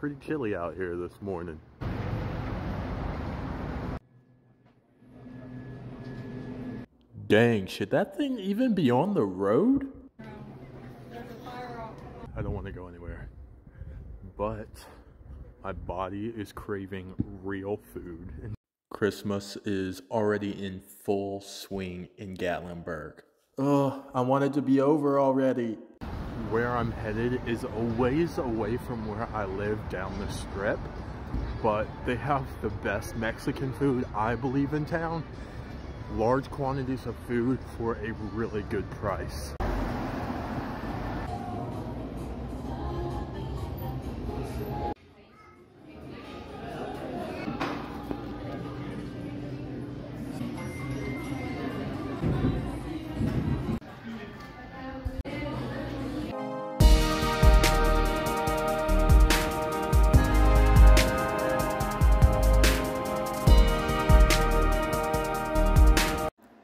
pretty chilly out here this morning. Dang, should that thing even be on the road? I don't want to go anywhere. But my body is craving real food. Christmas is already in full swing in Gatlinburg. Ugh, I want it to be over already. Where I'm headed is a ways away from where I live down the strip, but they have the best Mexican food I believe in town. Large quantities of food for a really good price.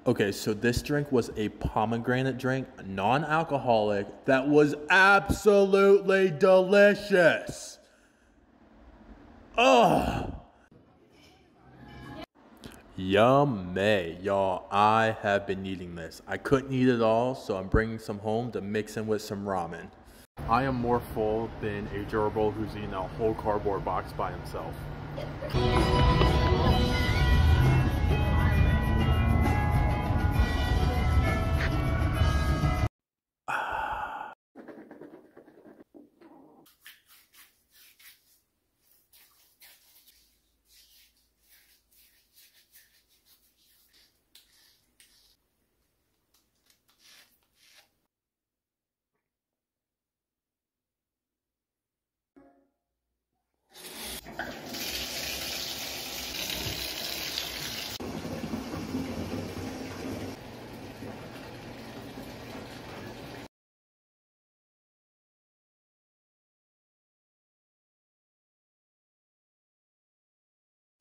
Okay, so this drink was a pomegranate drink, non-alcoholic, that was absolutely delicious. Ugh. Yummy, y'all. I have been eating this. I couldn't eat it all, so I'm bringing some home to mix in with some ramen. I am more full than a gerbil who's eating a whole cardboard box by himself.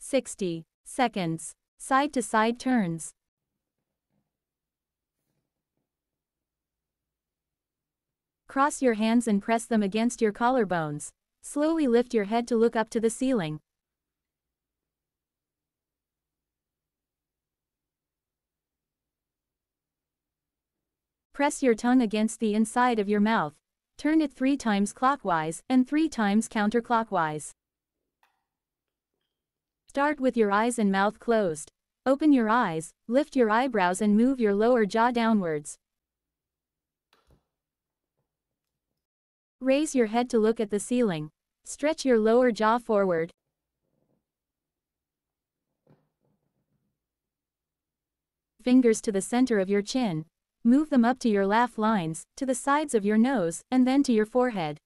Sixty seconds. Side to side turns. Cross your hands and press them against your collarbones. Slowly lift your head to look up to the ceiling. Press your tongue against the inside of your mouth. Turn it three times clockwise and three times counterclockwise. Start with your eyes and mouth closed. Open your eyes, lift your eyebrows and move your lower jaw downwards. Raise your head to look at the ceiling. Stretch your lower jaw forward. Fingers to the center of your chin. Move them up to your laugh lines, to the sides of your nose, and then to your forehead.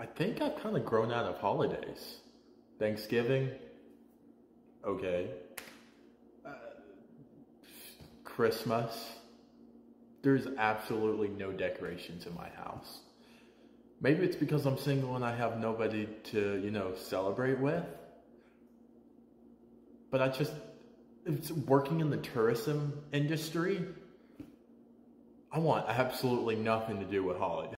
I think I've kind of grown out of holidays. Thanksgiving, okay. Uh, Christmas, there's absolutely no decorations in my house. Maybe it's because I'm single and I have nobody to, you know, celebrate with. But I just, it's working in the tourism industry. I want absolutely nothing to do with holidays.